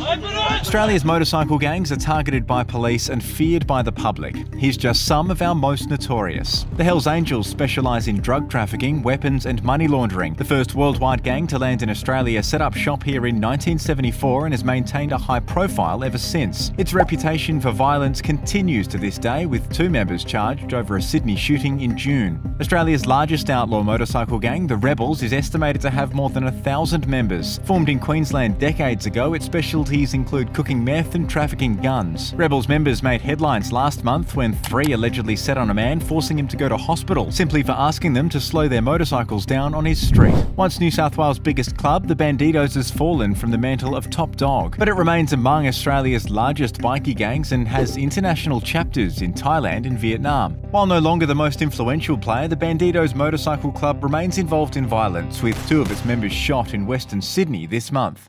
Australia's motorcycle gangs are targeted by police and feared by the public. Here's just some of our most notorious. The Hells Angels specialise in drug trafficking, weapons, and money laundering. The first worldwide gang to land in Australia set up shop here in 1974 and has maintained a high profile ever since. Its reputation for violence continues to this day, with two members charged over a Sydney shooting in June. Australia's largest outlaw motorcycle gang, the Rebels, is estimated to have more than a thousand members. Formed in Queensland decades ago, its specialties include cooking meth and trafficking guns. Rebels members made headlines last month when three allegedly set on a man, forcing him to go to hospital simply for asking them to slow their motorcycles down on his street. Once New South Wales' biggest club, the Bandidos has fallen from the mantle of top dog, but it remains among Australia's largest bikie gangs and has international chapters in Thailand and Vietnam. While no longer the most influential player, the Bandidos Motorcycle Club remains involved in violence, with two of its members shot in Western Sydney this month.